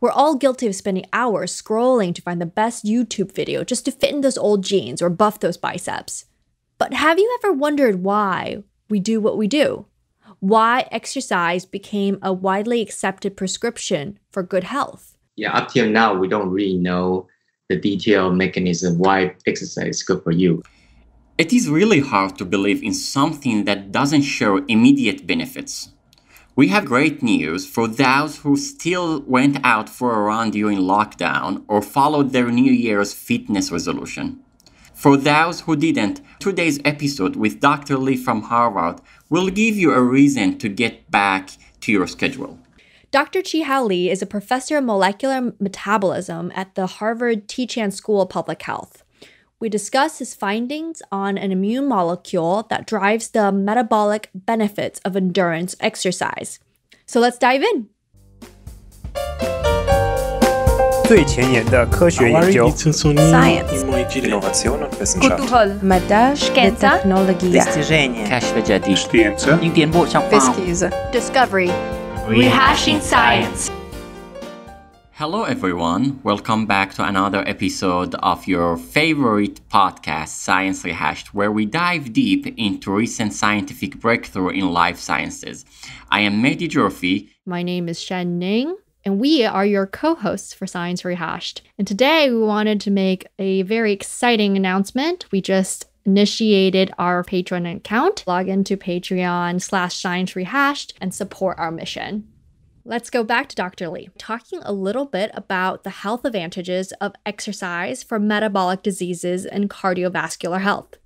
We're all guilty of spending hours scrolling to find the best YouTube video just to fit in those old jeans or buff those biceps. But have you ever wondered why we do what we do? Why exercise became a widely accepted prescription for good health? Yeah, up till now, we don't really know the detailed mechanism why exercise is good for you. It is really hard to believe in something that doesn't show immediate benefits. We have great news for those who still went out for a run during lockdown or followed their New Year's fitness resolution. For those who didn't, today's episode with Dr. Lee from Harvard will give you a reason to get back to your schedule. Dr. Chih-Hao Lee is a professor of molecular metabolism at the Harvard T-Chan School of Public Health We discuss his findings on an immune molecule that drives the metabolic benefits of endurance exercise. So let's dive in. 最前沿的科学研究 Science. Innovation und Wissenschaft. Kulturell. Mada Szkięta. technology. достижения كشف جديد Szkięce 一点步向 Pesquisa. Discovery. Rehashing science. Hello, everyone. Welcome back to another episode of your favorite podcast, Science Rehashed, where we dive deep into recent scientific breakthrough in life sciences. I am Mehdi Jorfi. My name is Shen Ning, and we are your co hosts for Science Rehashed. And today we wanted to make a very exciting announcement. We just initiated our Patreon account. Log into Patreon slash Science Rehashed and support our mission. Let's go back to Dr. Lee, talking a little bit about the health advantages of exercise for metabolic diseases and cardiovascular health.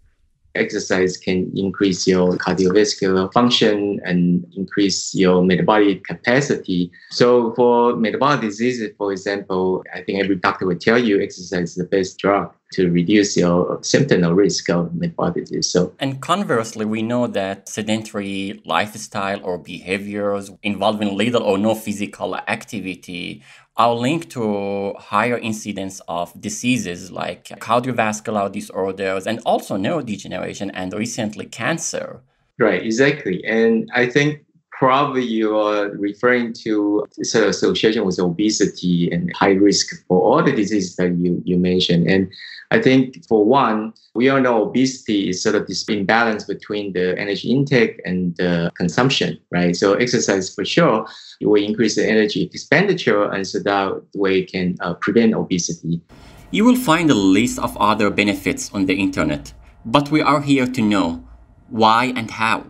Exercise can increase your cardiovascular function and increase your metabolic capacity. So, for metabolic diseases, for example, I think every doctor will tell you exercise is the best drug to reduce your symptom or risk of metabolic disease. So, And conversely, we know that sedentary lifestyle or behaviors involving little or no physical activity are linked to higher incidence of diseases like cardiovascular disorders and also neurodegeneration and recently cancer. Right, exactly. And I think probably you are referring to sort association with obesity and high risk for all the diseases that you, you mentioned. And I think for one, we all know obesity is sort of this imbalance between the energy intake and the consumption, right? So exercise for sure will increase the energy expenditure, and so that way can uh, prevent obesity. You will find a list of other benefits on the internet, but we are here to know why and how.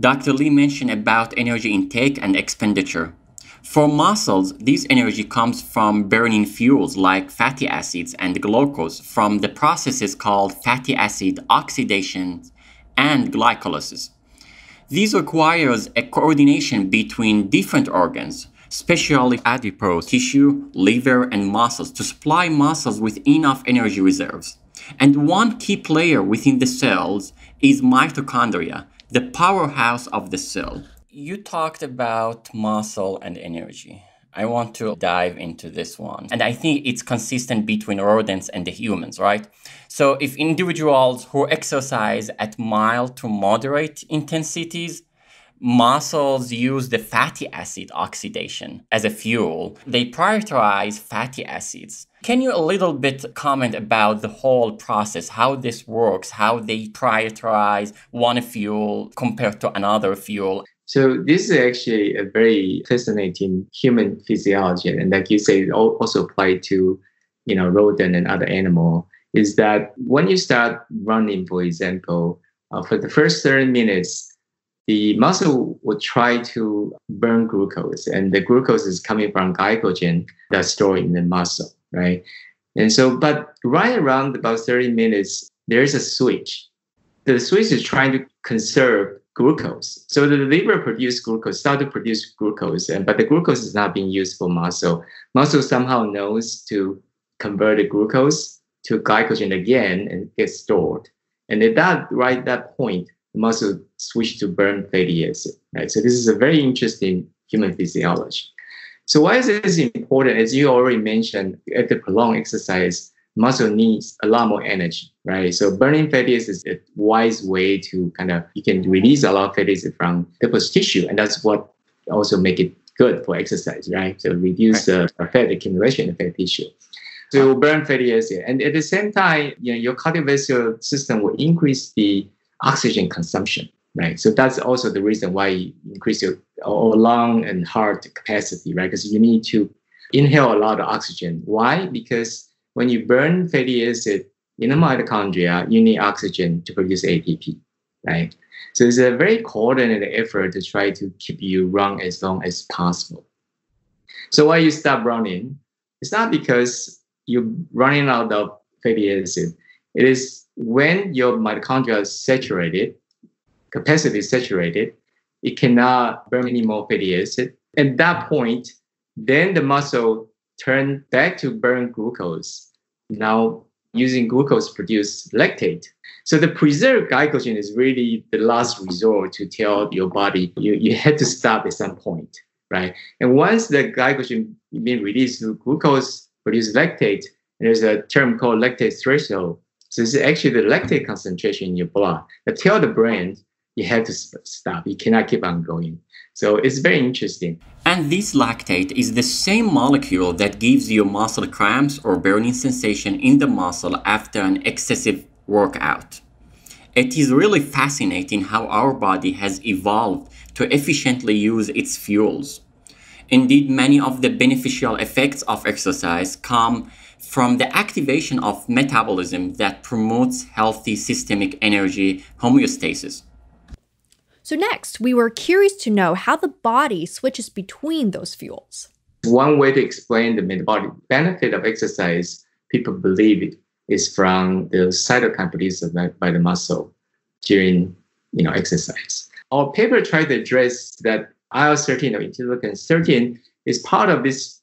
Dr. Lee mentioned about energy intake and expenditure. For muscles, this energy comes from burning fuels like fatty acids and glucose from the processes called fatty acid oxidation and glycolysis. This requires a coordination between different organs, especially adipose tissue, liver, and muscles, to supply muscles with enough energy reserves. And one key player within the cells is mitochondria, the powerhouse of the cell. You talked about muscle and energy. I want to dive into this one. And I think it's consistent between rodents and the humans, right? So if individuals who exercise at mild to moderate intensities, muscles use the fatty acid oxidation as a fuel. They prioritize fatty acids. Can you a little bit comment about the whole process, how this works, how they prioritize one fuel compared to another fuel? So this is actually a very fascinating human physiology, and like you say, it also apply to, you know, rodent and other animal. Is that when you start running, for example, uh, for the first 30 minutes, the muscle will try to burn glucose, and the glucose is coming from glycogen that's stored in the muscle, right? And so, but right around about 30 minutes, there's a switch. The switch is trying to conserve glucose. So the liver produce glucose, start to produce glucose, and but the glucose is not being used for muscle. Muscle somehow knows to convert the glucose to glycogen again and get stored. And at that right that point, muscle switch to burn fatty acid. Right. So this is a very interesting human physiology. So why is this important? As you already mentioned, after prolonged exercise, muscle needs a lot more energy, right? So burning fatty acids is a wise way to kind of you can release a lot of fatty acid from adipose tissue, and that's what also make it good for exercise, right? So reduce right. uh, fat accumulation in fat tissue. So burn fatty acid, and at the same time, you know, your cardiovascular system will increase the oxygen consumption, right? So that's also the reason why you increase your lung and heart capacity, right? Because you need to inhale a lot of oxygen. Why? Because when you burn fatty acid in the mitochondria, you need oxygen to produce ATP, right? So it's a very coordinated effort to try to keep you run as long as possible. So why you stop running? It's not because you're running out of fatty acid. It is when your mitochondria is saturated, capacity is saturated, it cannot burn any more fatty acid. At that point, then the muscle turn back to burn glucose. Now using glucose produce lactate. So the preserved glycogen is really the last resort to tell your body you, you had to stop at some point, right? And once the glycogen being released, glucose produce lactate. There's a term called lactate threshold. So this is actually the lactate concentration in your blood that tell the brain you have to stop. You cannot keep on going. So it's very interesting. And this lactate is the same molecule that gives you muscle cramps or burning sensation in the muscle after an excessive workout. It is really fascinating how our body has evolved to efficiently use its fuels. Indeed, many of the beneficial effects of exercise come from the activation of metabolism that promotes healthy systemic energy homeostasis. So, next, we were curious to know how the body switches between those fuels. One way to explain the metabolic benefit of exercise, people believe it is from the cytokine produced by the muscle during you know, exercise. Our paper tried to address that IL-13 or interleukin-13 is part of this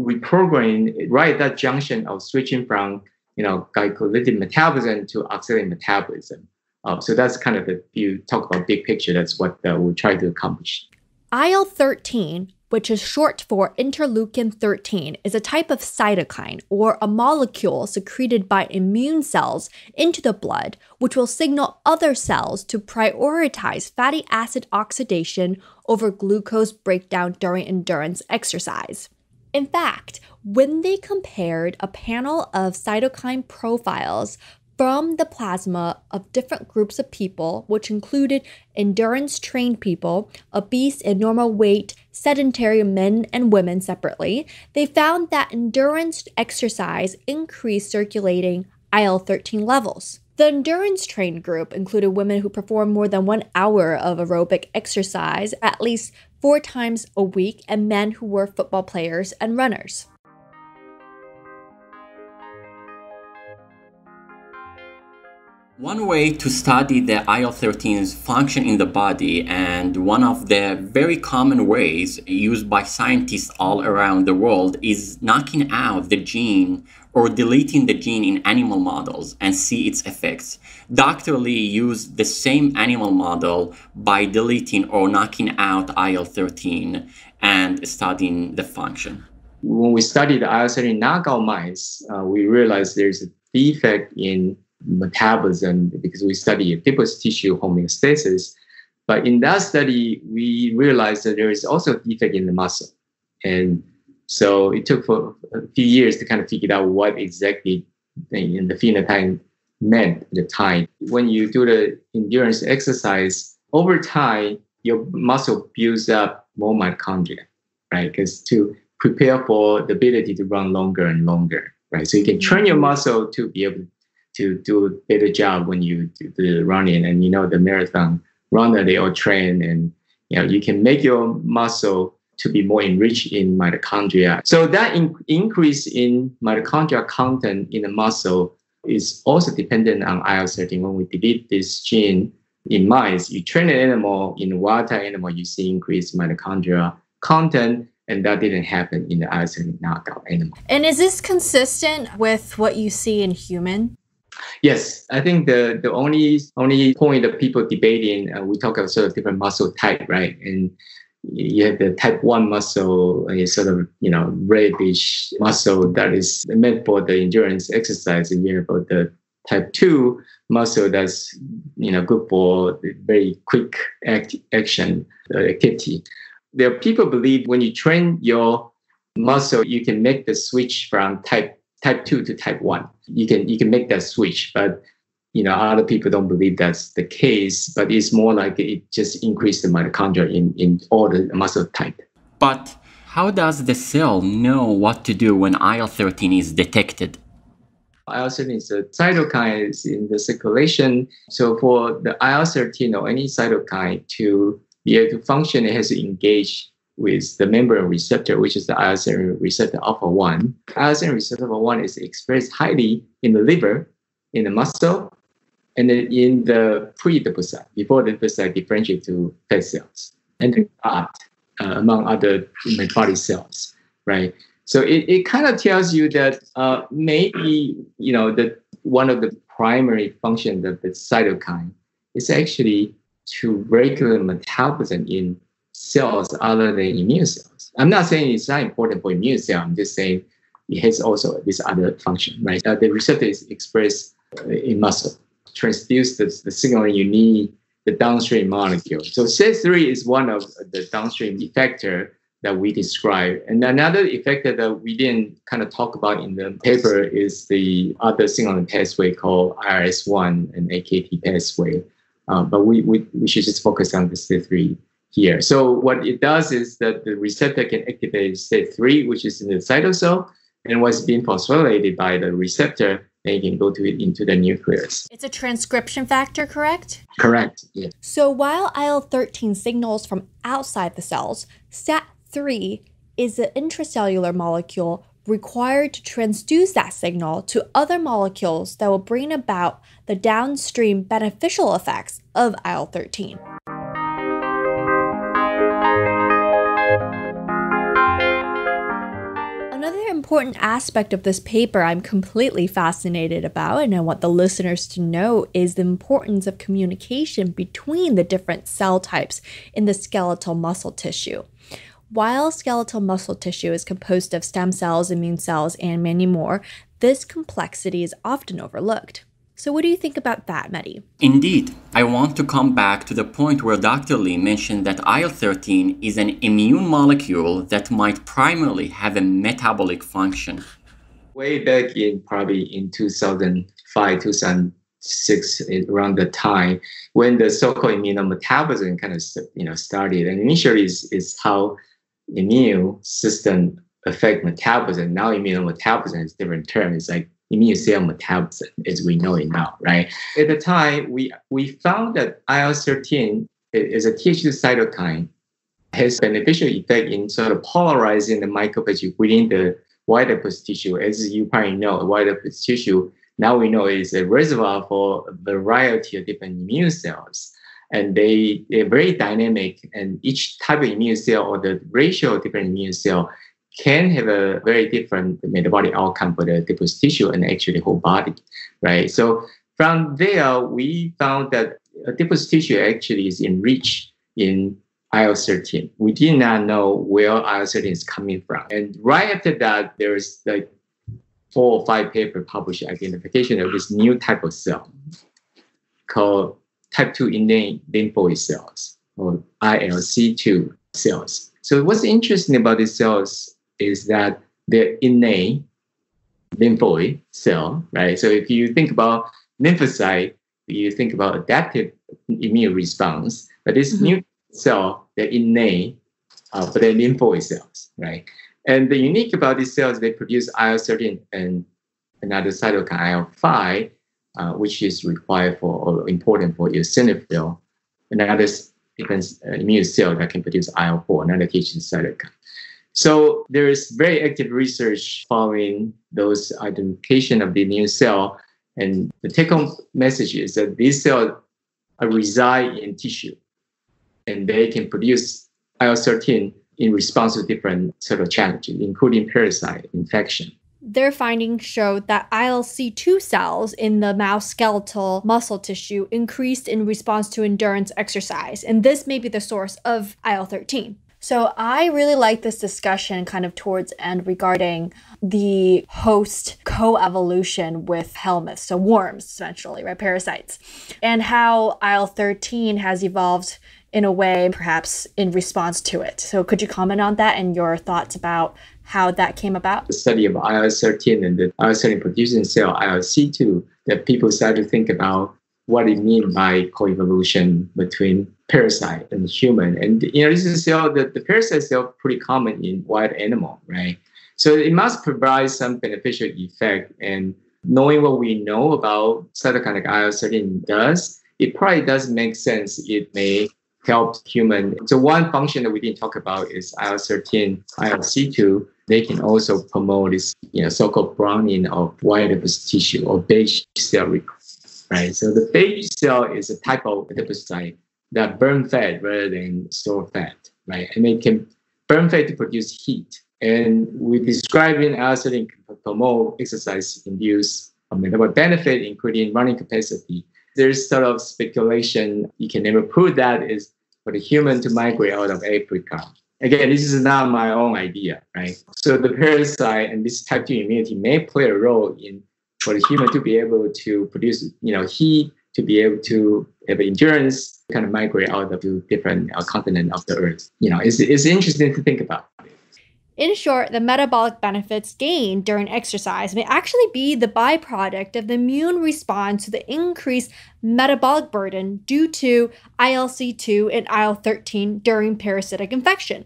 reprogramming right at that junction of switching from you know glycolytic metabolism to oxidative metabolism. Uh, so that's kind of the, you talk about big picture, that's what uh, we try to accomplish. IL 13, which is short for interleukin 13, is a type of cytokine or a molecule secreted by immune cells into the blood, which will signal other cells to prioritize fatty acid oxidation over glucose breakdown during endurance exercise. In fact, when they compared a panel of cytokine profiles from the plasma of different groups of people, which included endurance trained people, obese and normal weight, sedentary men and women separately, they found that endurance exercise increased circulating IL 13 levels. The endurance trained group included women who performed more than one hour of aerobic exercise at least four times a week and men who were football players and runners. One way to study the IL 13's function in the body, and one of the very common ways used by scientists all around the world, is knocking out the gene or deleting the gene in animal models and see its effects. Dr. Lee used the same animal model by deleting or knocking out IL 13 and studying the function. When we studied IL 13 knockout mice, uh, we realized there's a defect in metabolism because we study adipose tissue homeostasis. But in that study, we realized that there is also a defect in the muscle. And so it took for a few years to kind of figure out what exactly in the phenotype meant at the time. When you do the endurance exercise, over time, your muscle builds up more mitochondria, right? Because to prepare for the ability to run longer and longer, right? So you can train your muscle to be able to do a better job when you do the running. And you know, the marathon runner, they all train and you know, you can make your muscle to be more enriched in mitochondria. So that in- increase in mitochondria content in the muscle is also dependent on IL-13. When we delete this gene in mice, you train an animal, in a wild animal, you see increased mitochondria content, and that didn't happen in the IL-13 knockout animal. And is this consistent with what you see in human? Yes, I think the the only only point that people debating, uh, we talk about sort of different muscle type, right? And you have the type one muscle, a sort of you know reddish muscle that is meant for the endurance exercise, and you have the type two muscle that's you know good for very quick act, action uh, activity. there are people believe when you train your muscle, you can make the switch from type type two to type one. You can you can make that switch, but you know other people don't believe that's the case. But it's more like it just increased the mitochondria in in all the muscle type. But how does the cell know what to do when IL thirteen is detected? IL 13 is a cytokine in the circulation. So for the IL 13 or any cytokine to be able to function, it has to engage with the membrane receptor, which is the IL 13 receptor alpha 1. IL 13 receptor alpha 1 is expressed highly in the liver, in the muscle, and then in the pre-adipocyte, before the adipocyte differentiate to fat cells, and the gut, uh, among other metabolic cells, right? So it, it kind of tells you that uh, maybe, you know, that one of the primary functions of the cytokine is actually to regulate metabolism in cells other than immune cells. I'm not saying it's not important for immune cell. I'm just saying it has also this other function, right? Uh, the receptor is expressed in muscle, transduce the, the signal you need the downstream molecule. So STAT3 is one of the downstream effector that we describe. And another effect that we didn't kind of talk about in the paper is the other signaling pathway called IRS1 and AKT pathway. Um, but we, we, we should just focus on the STAT3 here. So what it does is that the receptor can activate STAT3, which is in the cytosol, and what's being phosphorylated by the receptor, then you can go to it into the nucleus. It's a transcription factor, correct? Correct, yes. So while IL-13 signals from outside the cells, STAT 3 is an intracellular molecule required to transduce that signal to other molecules that will bring about the downstream beneficial effects of IL 13. Important aspect of this paper I'm completely fascinated about and I want the listeners to know is the importance of communication between the different cell types in the skeletal muscle tissue. While skeletal muscle tissue is composed of stem cells, immune cells, and many more, this complexity is often overlooked. So, what do you think about that, Mehdi? Indeed, I want to come back to the point where Dr. Lee mentioned that IL 13 is an immune molecule that might primarily have a metabolic function. Way back in probably in 2005, 2006, around the time when the so-called immunometabolism kind of you know started, and initially is, is how immune system affect metabolism. Now immunometabolism is different term. It's like immune cell metabolism as we know it now, right? At the time, we we found that IL-13 is a Th2 cytokine has beneficial effect in sort of polarizing the macrophage within the white adipose tissue. As you probably know, white adipose tissue now we know is a reservoir for a variety of different immune cells and they they're very dynamic and each type of immune cell or the ratio of different immune cell can have a very different metabolic outcome for the adipose tissue and actually the whole body right so from there we found that uh, adipose tissue actually is enriched in IL-13. We did not know where IL-13 is coming from. And right after that, there's like four or five paper published identification of this new type of cell called type 2 innate lymphoid cells or ILC2 cells. So what's interesting about these cells is that they're innate lymphoid cell, right? So if you think about lymphocyte, you think about adaptive immune response, but this mm-hmm. new cell, they're innate, uh, but they're lymphoid cells, right? And the unique about these cells, they produce IL-13 and another cytokine IL-5, uh, which is required for or important for eosinophil, another different uh, immune cell that can produce IL-4, another Th2 cytokine. So there is very active research following those identification of the immune cell, and the take-home message is that these cells reside in tissue, and they can produce IL-13 in response to different sort of challenges, including parasite infection. Their findings showed that ILC2 cells in the mouse skeletal muscle tissue increased in response to endurance exercise, and this may be the source of IL 13. So I really like this discussion kind of towards end regarding the host co-evolution with helminths, so worms essentially, right? Parasites. And how IL-13 has evolved in a way, perhaps in response to it. So, could you comment on that and your thoughts about how that came about? The study of IL 13 and the IL 13 producing cell, ILC2, that people started to think about what it means by coevolution between parasite and human. And you know, this is still the, the parasite still pretty common in wild animal, right? So it must provide some beneficial effect. And knowing what we know about cytokine IL-13 does, it probably does make sense. It may help human. So one function that we didn't talk about is IL-13, ILC2. They can also promote this, you know, so-called browning of white adipose tissue or beige cell right? So the beige cell is a type of adipocyte that burn fat rather than store fat, right? And they can burn fat to produce heat. And we describe in acid can promote exercise-induced metabolic benefit, including running capacity. There's sort of speculation, you can never prove that is for the human to migrate out of Africa. Again, this is not my own idea, right? So the parasite and this type 2 immunity may play a role in for the human to be able to produce, you know, heat, to be able to have endurance, kind of migrate out of the different uh, continent of the earth. You know, it's, it's interesting to think about. In short, the metabolic benefits gained during exercise may actually be the byproduct of the immune response to the increased metabolic burden due to ILC2 and IL 13 during parasitic infection.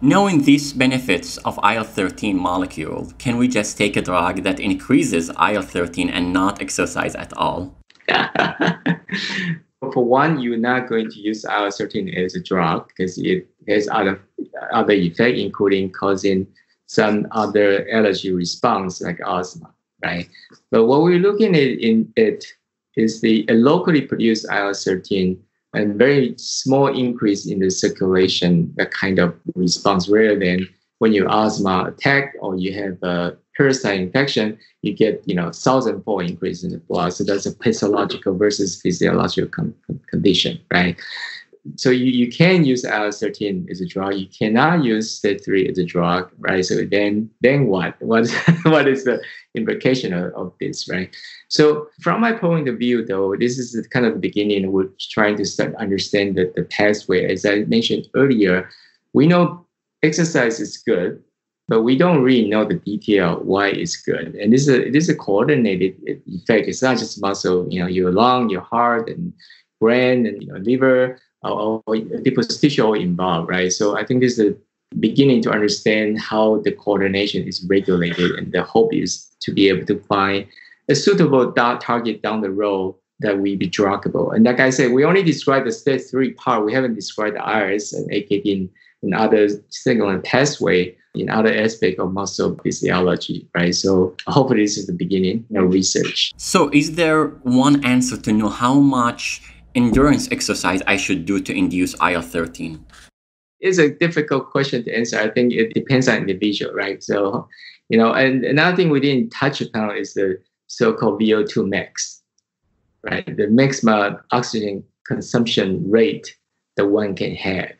Knowing these benefits of IL-13 molecule, can we just take a drug that increases IL-13 and not exercise at all? For one, you're not going to use IL-13 as a drug because it has other other effect, including causing some other allergy response like asthma, right? But what we're looking at in it is the uh, locally produced IL-13 and very small increase in the circulation, that kind of response, rather than when you asthma attack or you have a parasite infection, you get you know thousand-fold increase in the blood. So that's a pathological versus physiological con- condition, right? so you, you can use IL-13 as a drug. You cannot use STAT3 as a drug, right? So then then what? What what is the implication of, of this, right? So from my point of view, though, this is the kind of the beginning. We're trying to start understand the, the pathway. As I mentioned earlier, we know exercise is good, but we don't really know the detail why it's good. And this is a, this is a coordinated effect. It's not just muscle. You know, your lung, your heart, and brain, and you know, liver or, or people's tissue involved, right? So I think this is the beginning to understand how the coordination is regulated, and the hope is to be able to find a suitable target down the road that will be druggable. And like I said, we only described the STAT3 part. We haven't described the IRS and AKT and other signaling pathway in other aspect of muscle physiology, right? So hopefully this is the beginning of research. So is there one answer to know how much endurance exercise I should do to induce IL 13? It's a difficult question to answer. I think it depends on individual, right? So, you know, and another thing we didn't touch upon is the so-called VO2 max, right? The maximum oxygen consumption rate that one can have.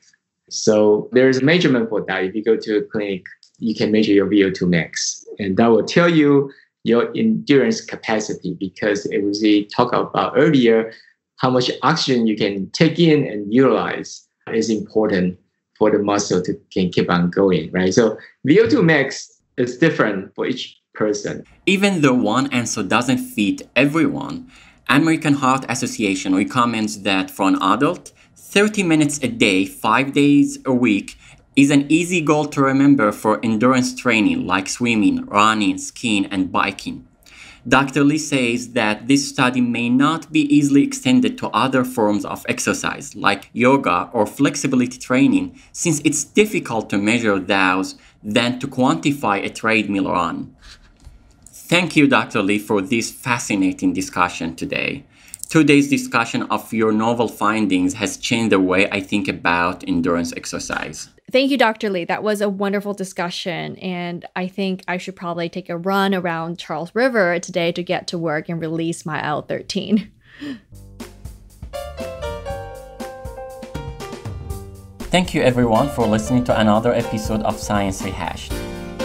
So there's a measurement for that. If you go to a clinic, you can measure your VO2 max, and that will tell you your endurance capacity because it was we talked about earlier how much oxygen you can take in and utilize is important for the muscle to can keep on going, right? So VO2 max is different for each person. Even though one answer doesn't fit everyone, American Heart Association recommends that for an adult, 30 minutes a day, 5 days a week is an easy goal to remember for endurance training like swimming, running, skiing, and biking. Dr. Lee says that this study may not be easily extended to other forms of exercise like yoga or flexibility training since it's difficult to measure those than to quantify a treadmill run. Thank you, Dr. Lee, for this fascinating discussion today. Today's discussion of your novel findings has changed the way I think about endurance exercise. Thank you, Dr. Lee. That was a wonderful discussion. And I think I should probably take a run around Charles River today to get to work and release my IL 13. Thank you, everyone, for listening to another episode of Science Rehashed.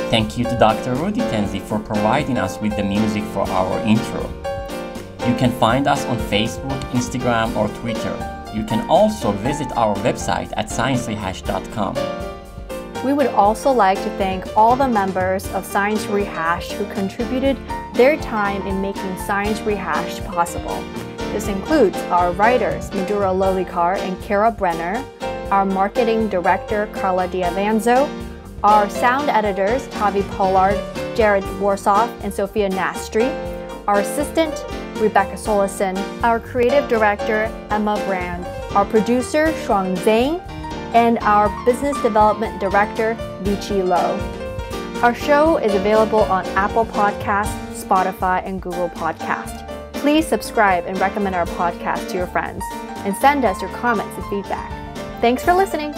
Thank you to Dr. Rudy Tanzi for providing us with the music for our intro. You can find us on Facebook, Instagram, or Twitter You can also visit our website at sciencerehash.com. We would also like to thank all the members of Science Rehashed who contributed their time in making Science Rehashed possible. This includes our writers, Madura Lolikar and Kara Brenner, our marketing director, Carla Diavanzo, our sound editors, Tavi Pollard, Jared Warsaw, and Sophia Nastri, our assistant, Rebecca Solison, our creative director, Emma Brand, our producer, Shuang Zhang, and our business development director, Vici Lo. Our show is available on Apple Podcasts, Spotify, and Google Podcast. Please subscribe and recommend our podcast to your friends, and send us your comments and feedback. Thanks for listening.